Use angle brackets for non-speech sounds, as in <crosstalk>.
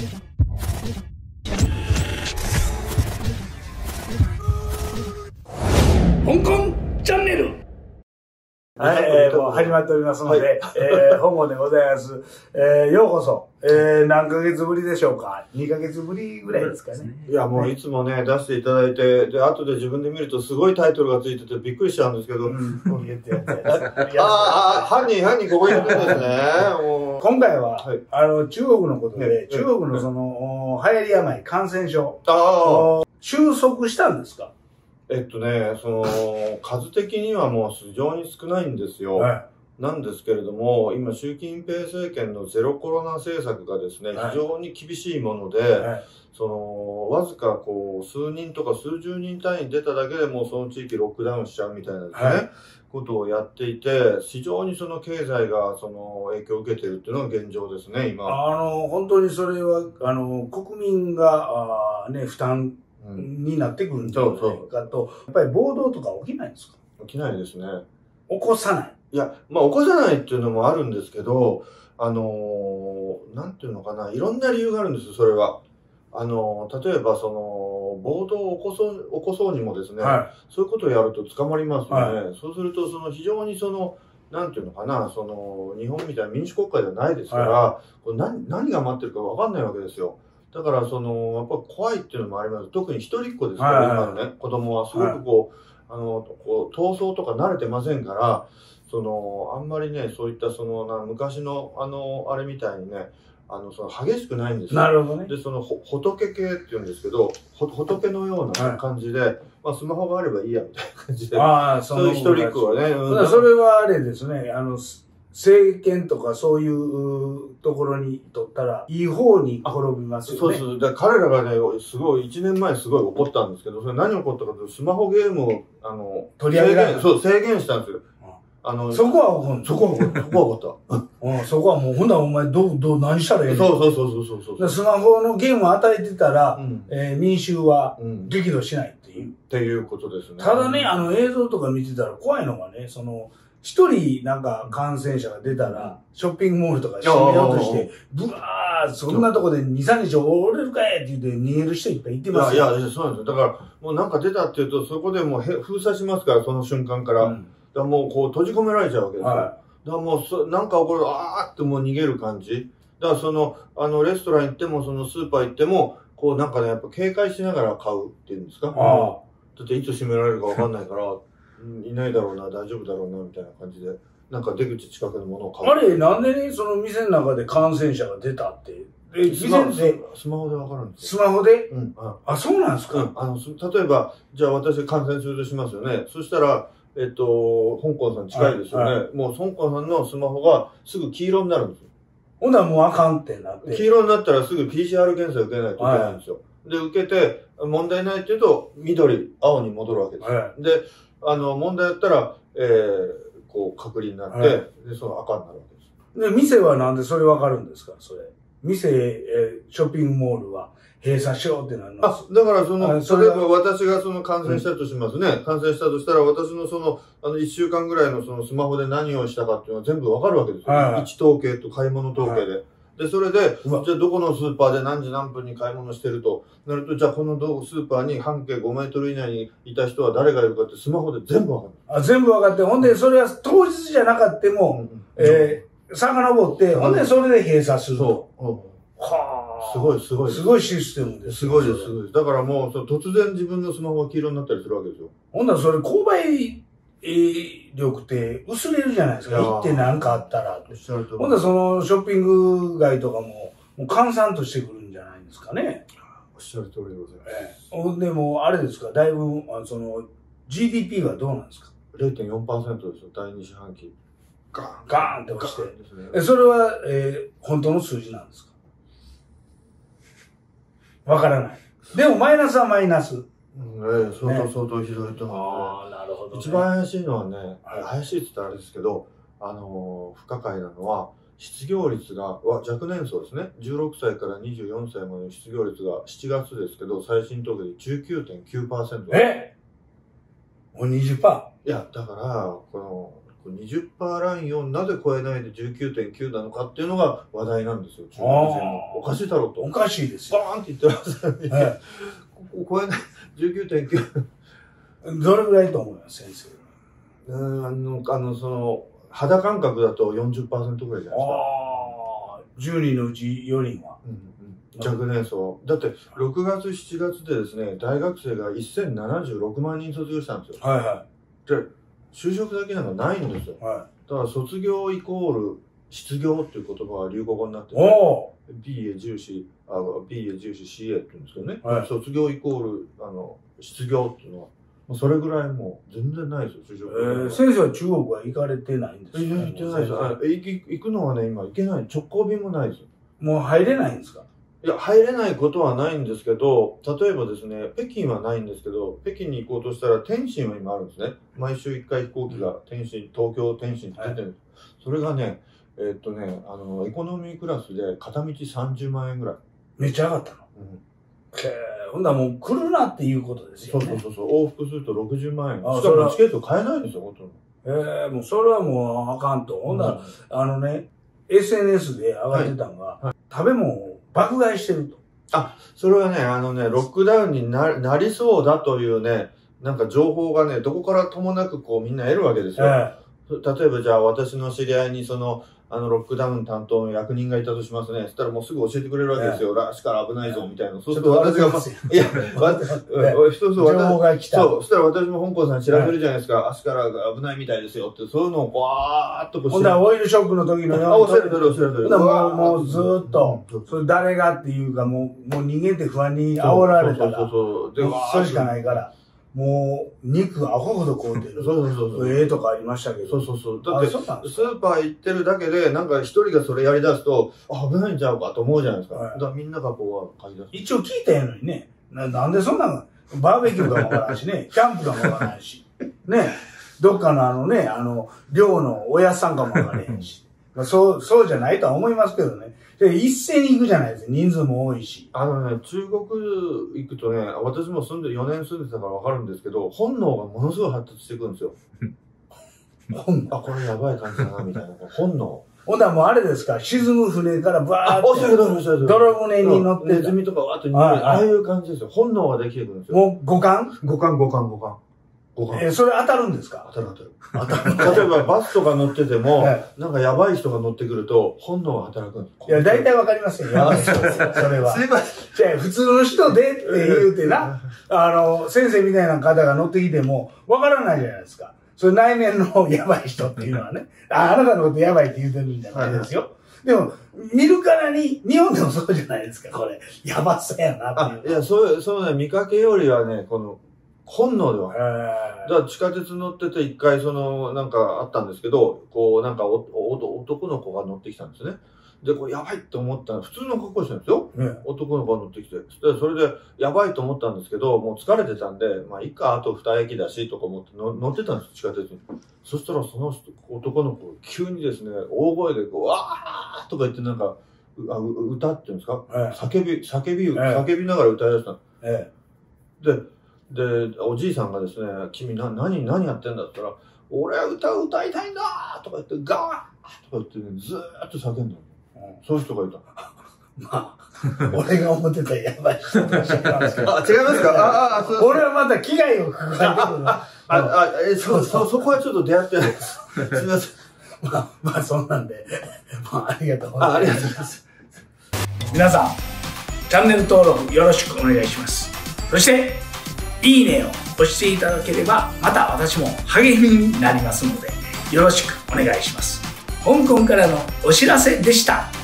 香港チャンネルはい、えー、も。う始まっておりますので、えー、<laughs> 本郷でございます。えー、ようこそ、えー、何ヶ月ぶりでしょうか ?2 ヶ月ぶりぐらいですかね。いや、もうい。つもね、出していただいて、で、後で自分で見るとすごいタイトルがついててびっくりしちゃうんですけど、うん、言って。<laughs> やって。ああ、犯人、犯人、ここにいるんですね。今回は、はい。あの、中国のことで、ね中国のその、お流行り病、感染症、ああ、お収束したんですか？えっとね、その、数的にはもう非常に少ないんですよ。はなんですけれども、今、習近平政権のゼロコロナ政策がですね、はい非常に厳しいもので、い。はい。その、わずかこう、数人とか数十人単位出ただけでもうその地域ロックダウンしちゃうみたいなですね、はいことをやっていて、非常にその経済がその影響を受けているっていうのが現状ですね、今。あの、本当にそれは、あの、国民が、あーね、負担うん、になってくるんじゃないかと、やっぱり暴動とか起きないんですか？起きないですね。起こさない。いや、まあ、起こさないっていうのもあるんですけど、あのーなんていうのかな、いろんな理由があるんですよ、それは。あのー例えば、その、暴動を起こそう、起こそうにもですね、はそういうことをやると捕まりますよね。はそうすると、その非常にその、なんていうのかな、その、日本みたいな民主国家ではないですから、はこれ何何が待ってるかわかんないわけですよ。だから、その、やっぱり怖いっていうのもあります。特に一人っ子ですから、はいはい今のね、子供はすごくこう、あの、こう、逃走とか慣れてませんから、その、あんまりね、そういったその、な昔の、あの、あれみたいにね、あの、その、激しくないんですよ。なるほどね。で、その、ほ仏系って言うんですけど、ほ仏のようなはい感じで、まあ、スマホがあればいいや、みたいな感じで。ああ、そそういう一人っ子はね、それはあれですね、あの、す政権とかそういうところにとったら、いい方に転びますよね。そうそう。だから彼らがね、すごい、1年前すごい怒ったんですけど、それ何起こったかというと、スマホゲームを、あの、取り上げられた制限、そう、制限したんですようん。あの、そこは怒るそこは。そこは怒っ <laughs> うん、そこはもう、ほんならお前どう、どう、何したらええた。の？そうそうそうそうそうそう。でスマホのゲームを与えてたら、うん。えー民衆はうん。っ激怒しないっていう。ていうことですね。ただね、あの映像とか見てたら怖いのがね、その、一人なんか感染者が出たら、ショッピングモールとか閉めようとして、ブワーそんなとこで2、3日折れるかいって言って逃げる人いっぱいいていますよ。やいや、そうなんですよ。だから、もうなんか出たっていうと、そこでもうへ封鎖しますから、その瞬間から。だかうんらもうこう閉じ込められちゃうわけですよ。はだからもうそ、なんか起こると、あーってもう逃げる感じ。だからその、あの、レストラン行っても、そのスーパー行っても、こうなんかね、やっぱ警戒しながら買うっていうんですか。い。あだっていつ閉められるかわかんないから、うんいないだろうな、大丈夫だろうな、みたいな感じで、なんか出口近くのものを買う。あ。あれ、なんでね、その店の中で感染者が出たって。え、スマ店で、スマホでわかるんですスよ。マホで？うん。ああ、そうなんですか、うん、あの、そ例えば、じゃあ私感染するとしますよね。そしたら、えっと、香港さん近いですよね。はいもう香港さんのスマホがすぐ黄色になるんですよ。ほんならもうあかんってなって。黄色になったらすぐ PCR 検査受けないといけないんですよ。で、受けて、問題ないって言うと、緑、青に戻るわけですよ。はで、あの、問題あったら、えー、こう、隔離になって、はいで、その赤になるわけです。で、店はなんでそれわかるんですか？それ。店、えーショッピングモールは閉鎖しようってなるのあ、だからその、あそれは例えば私がその感染したとしますね。感染したとしたら、私のその、あの、一週間ぐらいのそのスマホで何をしたかっていうのは全部わかるわけですよ。はいはい位置統計と買い物統計で。で、それで、じゃあどこのスーパーで何時何分に買い物してるとなると、じゃあこのどスーパーに半径5メートル以内にいた人は誰がいるかってスマホで全部わかる。あ全部わかって、ほんで、それは当日じゃなかっても、えー、遡って、ほんで、それで閉鎖すると。そう。うんはあ。すごいすごいすごいシステムですよ。すごいです、すごいです。だからもう、突然自分のスマホが黄色になったりするわけですよ。ほんならそれ、購買力って薄れるじゃないですか。行って何かあったら。ほんならその、ショッピング街とかも、もう閑散としてくるんじゃないですかね。おっしゃる通りでございます。ええほんでもう、あれですか、だいぶ、あその、GDP はどうなんですか？0.4%ですよ、第二四半期。ガーンガーンって落ちてね。え、それは、えー本当の数字なんですか？わからない。でも、マイナスはマイナス。うん、ええ相当ね相当ひどいと思あ、なるほう、ね。一番怪しいのはね、はい怪しいって言ったらあれですけど、あのー不可解なのは、失業率が、わ若年層ですね。16歳から24歳までの失業率が7月ですけど、最新統計で19.9%。えもう20%。いや、だから、この、こう20%ラインをなぜ超えないで19.9なのかっていうのが話題なんですよ、中国人の。おかしいだろうと。おかしいですよ。バーンって言ってますのに、は <laughs> ここ超えない、19.9。い <laughs> どれぐらいと思います、先生？うーんあの、あの、その、肌感覚だと40%ぐらいじゃないですか。ああ、10人のうち4人は。うんうん若年層。だって、6月、7月でですね、大学生が1076万人卒業したんですよ。はいは就職だけなんかないんですよ。い。はだから卒業イコール失業っていう言葉が流行語になってい。て、お BA 重視、あ BA 重視 CA って言うんですけどね、はい卒業イコールあの失業っていうのは、それぐらいもう全然ないですよ、えー、先生は中国は行かれてないんですか？え行ってないですあ行き行くのはね、今行けない。直行便もないですよ。もう入れないんですか？いや、入れないことはないんですけど、例えばですね、北京はないんですけど、北京に行こうとしたら天津は今あるんですね。毎週1回飛行機が天津、東京天津って出てるんです。それがね、えーっとね、あの、エコノミークラスで片道30万円ぐらい。めっちゃ上がったの？うんほんならもう来るなっていうことですよね。そうそうそうそう、往復すると60万円。あそれはしかもチケット買えないんですよ、ほとんど。ええもうそれはもうあかんと。ほんなら、あのね、SNS で上がってたのが、食べ物を爆買いしてると。それはね、あのね、ロックダウンにななりそうだというね、なんか情報がね、どこからともなくこうみんな得るわけですよ。え例えばじゃあ私の知り合いにその、あの、ロックダウン担当の役人がいたとしますね。そしたらもうすぐ教えてくれるわけですよ。ラッシュから危ないぞ、みたいな。そうすると私が、まいや、わ、うん、そうそう、私。そう、そしたら私も香港さんに調べるじゃないですか。足からが危ないみたいですよって、そういうのをわーっとこうほんならオイルショックの時のあ、ようにおっしゃる通り、おっしゃる。ほんならもう、もうずーっとうん、それ誰がっていうかもう、もう人間って不安に煽られたら、そうそうそうそれしかないから、もう肉アホほど買うてる。そうそうそうそう。ええとかありましたけど。そうそうそう。だあって、スーパー行ってるだけで、なんか一人がそれやり出すと、あ、危ないんちゃうかと思うじゃないですか。はいだからみんながこう、書き出す。一応聞いたやのにね。ななんでそんなの？バーベキューかもわからんしね、<laughs> キャンプかもわからんし。ね。どっかのあのね、あの、寮のおやっさんかもわからへんし。まあ、そう、そうじゃないとは思いますけどね。で、一斉に行くじゃないですか。人数も多いし。あのね、中国行くとね、私も住んで、4年住んでたからわかるんですけど、本能がものすごい発達していくんですよ。<laughs> ほんあ、これやばい感じだな、みたいな。本能。ほんならもうあれですか、沈む船からバーあ、おっしゃる通り、おっしゃる通り。泥船に乗ってネたズミとかわーっと逃げる。ああいう感じですよ。本能ができてくるんですよ。もう五感？五感、五感、五感。えーそれ当たるんですか？当たる当たる。例えばバスとか乗ってても、はいなんかやばい人が乗ってくると、本能が働くんです。いや、大体わかりますよ。やばい人それは。<laughs> すいません。じゃあ、普通の人でって言うてな、あの、先生みたいな方が乗ってきても、わからないじゃないですか。それ内面のやばい人っていうのはね、<laughs> ああなたのことやばいって言うてるんじゃないですよ。でも、見るからに、日本でもそうじゃないですか、これ。やばさやなあっ、ていや、いう。そう、そうね、見かけよりはね、この、本能では。えだから地下鉄乗ってて一回その、なんかあったんですけど、こう、なんかおお男の子が乗ってきたんですね。で、これやばいって思ったら、普通の格好してるんですよ。ーね男の子が乗ってきて。で、それで、やばいと思ったんですけど、もう疲れてたんで、まあ、いいか、あと二駅だし、とか思っての乗ってたんです、地下鉄に。そしたら、その人男の子、急にですね、大声で、こう、わーとか言って、なんか、うあう歌っていうんですか？え叫び、叫び、え叫びながら歌い出したの。えで、で、おじいさんがですね、君な、何、何やってんだ？ったら、俺は歌を歌いたいんだとか言って、ガーとか言ってね、ずーっと叫んだの。えそういう人がいた。<laughs> まあ、俺が思ってたやばい人と一緒なんですけど <laughs> あ、違いますか？あ、あ、そう俺はまた危害を抱えてくるな。あ、あ、え、そう、そう、そこはちょっと出会ってないです。すみません。まあ、まあ、そんなんで、<laughs> まあ、ありがとうございあ、ます。ありがとうございます。皆さん、チャンネル登録よろしくお願いします。そして、いいねを押していただければ、また私も励みになりますので、よろしくお願いします。香港からのお知らせでした。